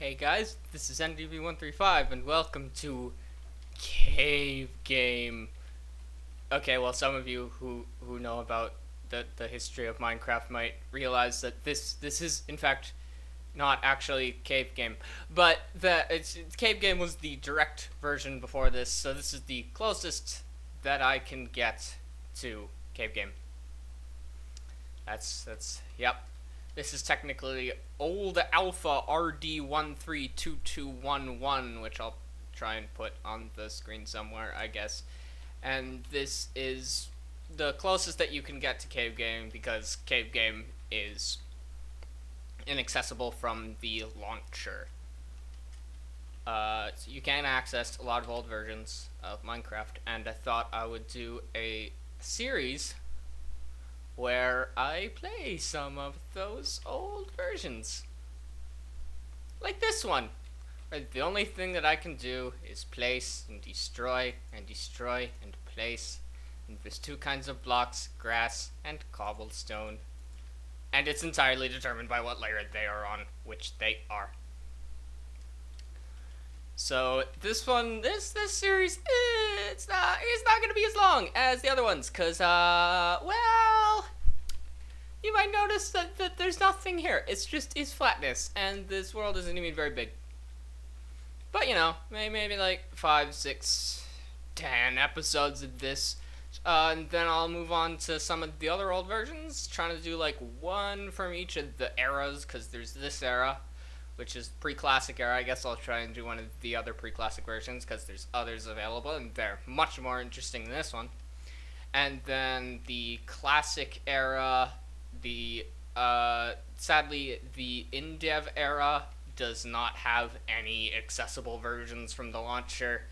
Hey guys, this is NDV135 and welcome to Cave Game. Okay, well some of you who who know about the the history of Minecraft might realize that this this is in fact not actually Cave Game, but the it's, Cave Game was the direct version before this, so this is the closest that I can get to Cave Game. That's that's yep. This is technically old alpha RD132211, which I'll try and put on the screen somewhere, I guess. And this is the closest that you can get to Cave Game because Cave Game is inaccessible from the launcher. Uh, so you can access a lot of old versions of Minecraft, and I thought I would do a series where I play some of those old versions. Like this one. The only thing that I can do is place and destroy and destroy and place. And there's two kinds of blocks, grass and cobblestone. And it's entirely determined by what layer they are on, which they are. So this one, this this series, it's not it's not gonna be as long as the other ones, cause uh, well, you might notice that, that there's nothing here. It's just is flatness, and this world isn't even very big. But you know, maybe maybe like five, six, ten episodes of this, uh, and then I'll move on to some of the other old versions, trying to do like one from each of the eras, cause there's this era which is pre-classic era. I guess I'll try and do one of the other pre-classic versions because there's others available and they're much more interesting than this one. And then the classic era, the uh, sadly the Indev era does not have any accessible versions from the launcher,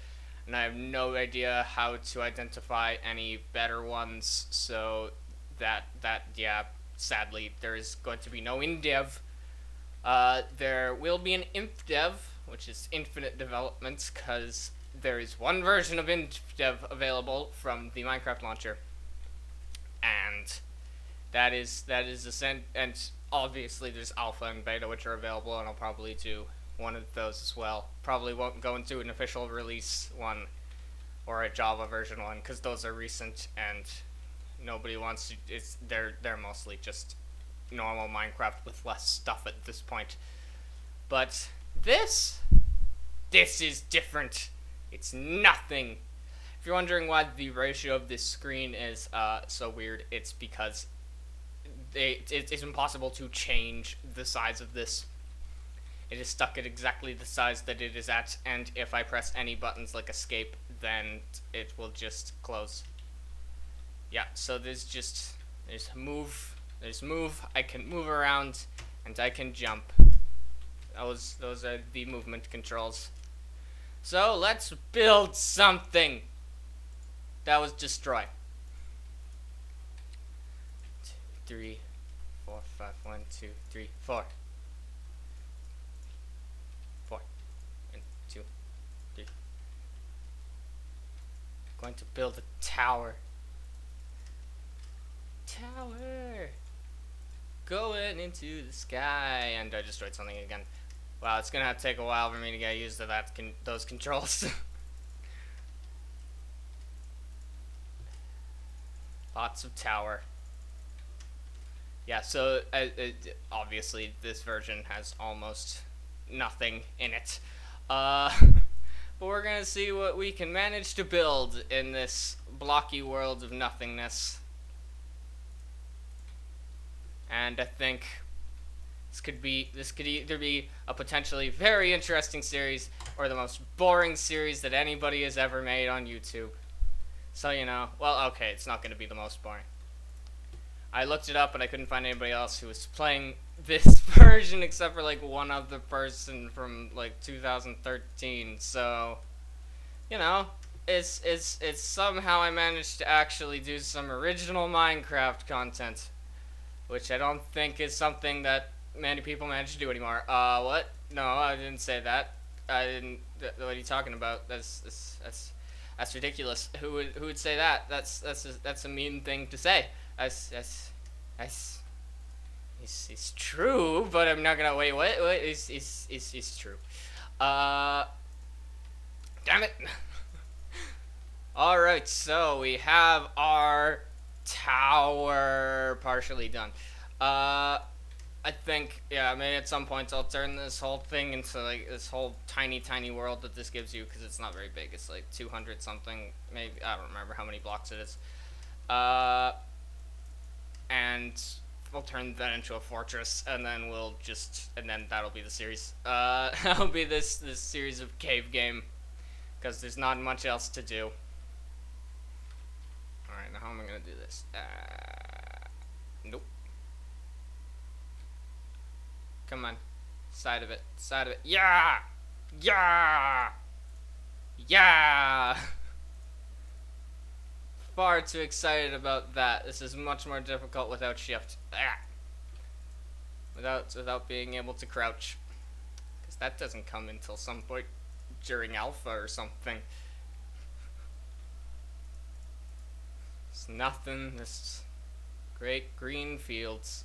and I have no idea how to identify any better ones. So that that yeah, sadly there is going to be no Indev uh, there will be an InfDev, which is infinite developments, because there is one version of InfDev available from the Minecraft launcher, and that is that is a and obviously there's alpha and beta which are available, and I'll probably do one of those as well. Probably won't go into an official release one or a Java version one because those are recent and nobody wants to. It's they're they're mostly just normal Minecraft with less stuff at this point. But this, this is different. It's nothing. If you're wondering why the ratio of this screen is uh, so weird, it's because they, it, it's impossible to change the size of this. It is stuck at exactly the size that it is at, and if I press any buttons like escape, then it will just close. Yeah, so there's just, there's move, there's move, I can move around, and I can jump. Those, those are the movement controls. So, let's build something. That was destroy. Two, three, four, five, one, two, three, four. Four. One, two, three. going to build a tower. Tower going into the sky, and I destroyed something again. Wow, it's gonna have to take a while for me to get used to that con those controls. Lots of tower. Yeah, so uh, uh, obviously this version has almost nothing in it. Uh, but we're gonna see what we can manage to build in this blocky world of nothingness and I think this could be this could either be a potentially very interesting series or the most boring series that anybody has ever made on YouTube. So you know, well, okay, it's not going to be the most boring. I looked it up and I couldn't find anybody else who was playing this version except for like one other person from like 2013. So, you know, it's it's it's somehow I managed to actually do some original Minecraft content which I don't think is something that many people manage to do anymore. Uh, what? No, I didn't say that. I didn't. Th what are you talking about? That's that's that's, that's ridiculous. Who would who would say that? That's that's a, that's a mean thing to say. That's that's that's It's, it's true, but I'm not gonna wait. What? What? It's it's, it's true. Uh, damn it. All right, so we have our tower partially done. Uh, I think yeah, maybe at some point I'll turn this whole thing into like this whole tiny tiny world that this gives you because it's not very big. It's like 200 something, maybe I don't remember how many blocks it is. Uh, and we'll turn that into a fortress, and then we'll just, and then that'll be the series. Uh, that'll be this this series of cave game, because there's not much else to do. All right, now how am I gonna do this? Uh, nope. Come on, side of it, side of it. Yeah, yeah, yeah. Far too excited about that. This is much more difficult without shift. Ah. Without without being able to crouch. Because that doesn't come until some point during alpha or something. It's nothing. This great green fields.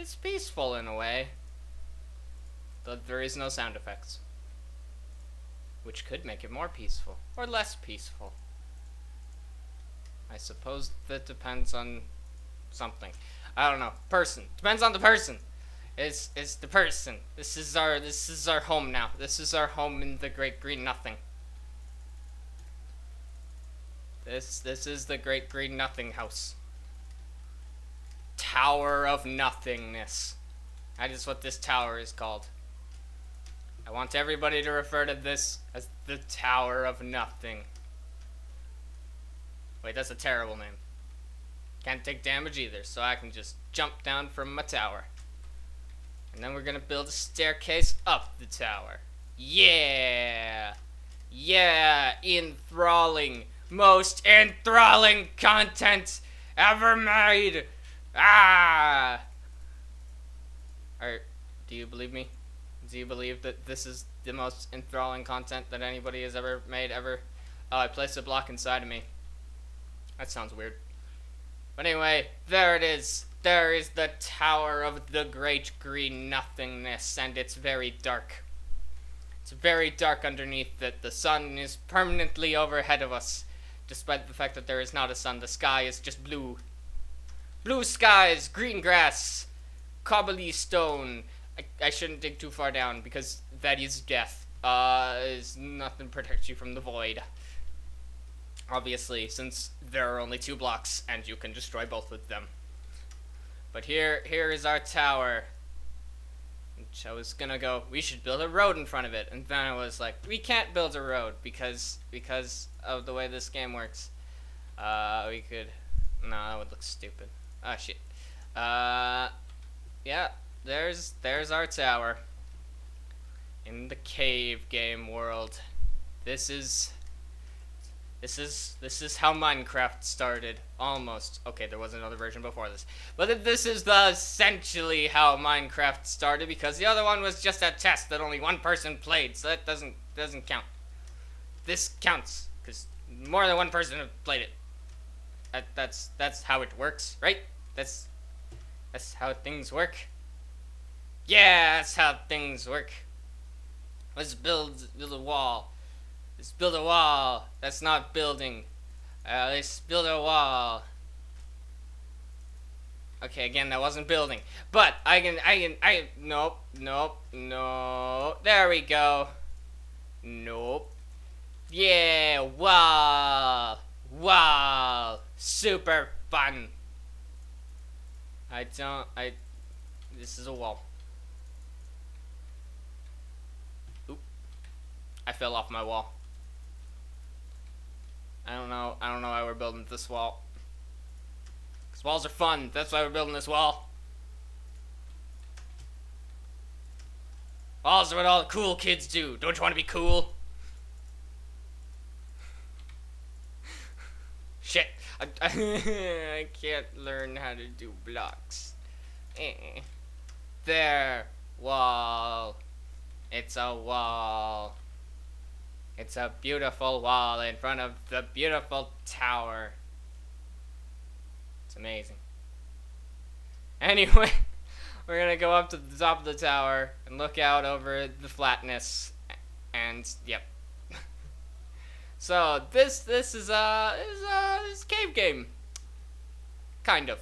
It's peaceful in a way. Though there is no sound effects. Which could make it more peaceful. Or less peaceful. I suppose that depends on something. I don't know. Person. Depends on the person. It's it's the person. This is our this is our home now. This is our home in the great green nothing. This this is the great green nothing house. Tower of nothingness. That is what this tower is called. I want everybody to refer to this as the Tower of Nothing. Wait, that's a terrible name. Can't take damage either, so I can just jump down from my tower. And then we're gonna build a staircase up the tower. Yeah! Yeah! Enthralling! Most enthralling content ever made! Ah! Or, do you believe me? Do you believe that this is the most enthralling content that anybody has ever made, ever? Oh, I placed a block inside of me. That sounds weird. But anyway, there it is. There is the Tower of the Great Green Nothingness, and it's very dark. It's very dark underneath it. The sun is permanently overhead of us, despite the fact that there is not a sun. The sky is just blue. Blue skies, green grass, cobbly stone. I, I shouldn't dig too far down because that is death. Uh, is nothing protects you from the void obviously, since there are only two blocks and you can destroy both with them. But here, here is our tower. Which I was gonna go, we should build a road in front of it. And then I was like, we can't build a road because, because of the way this game works. Uh, we could, no, that would look stupid. Ah, shit. Uh, yeah, there's, there's our tower. In the cave game world. This is this is this is how Minecraft started, almost. Okay, there was another version before this, but this is the essentially how Minecraft started because the other one was just a test that only one person played, so that doesn't doesn't count. This counts because more than one person have played it. That that's that's how it works, right? That's that's how things work. Yeah, that's how things work. Let's build build a wall. Let's build a wall. That's not building. Uh, let's build a wall. Okay, again, that wasn't building. But I can, I can, I, nope, nope, no. There we go. Nope. Yeah, wall. Wall. Super fun. I don't, I, this is a wall. Oop. I fell off my wall. I don't know. I don't know why we're building this wall. Because walls are fun. That's why we're building this wall. Walls are what all the cool kids do. Don't you want to be cool? Shit. I, I, can't learn how to do blocks. Eh. There. Wall. It's a wall. It's a beautiful wall in front of the beautiful tower. It's amazing. Anyway, we're gonna go up to the top of the tower and look out over the flatness, and yep. So this this is uh is uh this cave game, kind of.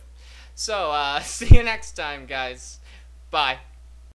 So uh, see you next time, guys. Bye.